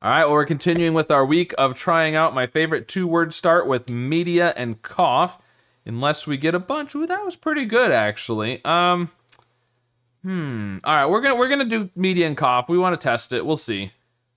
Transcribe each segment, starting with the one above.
All right, well, we're continuing with our week of trying out my favorite two-word start with media and cough. Unless we get a bunch. Ooh, that was pretty good, actually. Um, hmm. All right, we're gonna we're gonna do media and cough. We want to test it. We'll see.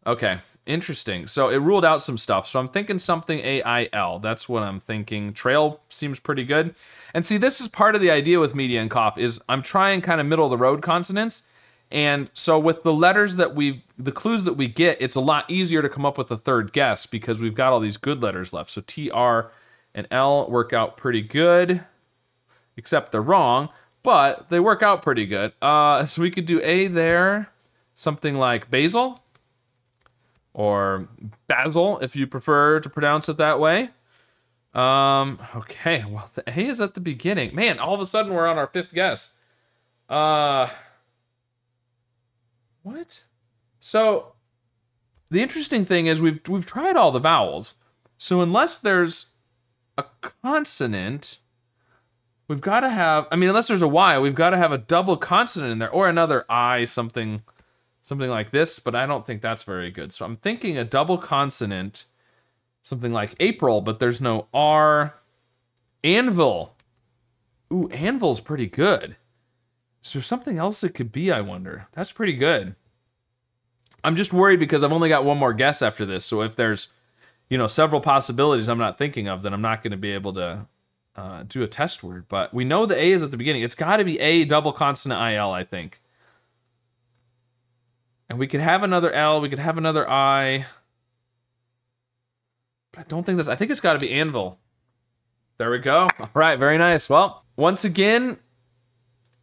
Okay, interesting. So it ruled out some stuff. So I'm thinking something AIL. That's what I'm thinking. Trail seems pretty good. And see, this is part of the idea with media and cough is I'm trying kind of middle of the road consonants. And so with the letters that we, the clues that we get, it's a lot easier to come up with a third guess because we've got all these good letters left. So TR and L work out pretty good, except they're wrong, but they work out pretty good. Uh, so we could do A there, something like basil, or basil if you prefer to pronounce it that way. Um, okay, well, the A is at the beginning. Man, all of a sudden we're on our fifth guess. Uh, what? So, the interesting thing is we've we've tried all the vowels. So unless there's a consonant, we've got to have. I mean, unless there's a Y, we've got to have a double consonant in there or another I, something, something like this. But I don't think that's very good. So I'm thinking a double consonant, something like April, but there's no R. Anvil. Ooh, anvil's pretty good. Is there something else it could be? I wonder. That's pretty good. I'm just worried because I've only got one more guess after this. So if there's you know, several possibilities I'm not thinking of, then I'm not going to be able to uh, do a test word. But we know the A is at the beginning. It's got to be A double consonant IL, I think. And we could have another L. We could have another I. But I don't think this. I think it's got to be anvil. There we go. All right, very nice. Well, once again,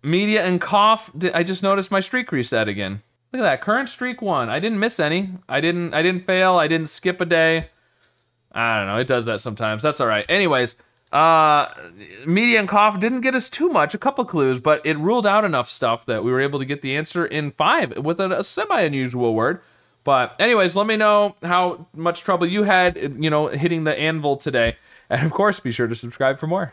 media and cough. I just noticed my streak reset again. Look at that current streak one. I didn't miss any. I didn't. I didn't fail. I didn't skip a day. I don't know. It does that sometimes. That's all right. Anyways, uh, media and cough didn't get us too much, a couple clues, but it ruled out enough stuff that we were able to get the answer in five with a, a semi unusual word. But anyways, let me know how much trouble you had, you know, hitting the anvil today. And of course, be sure to subscribe for more.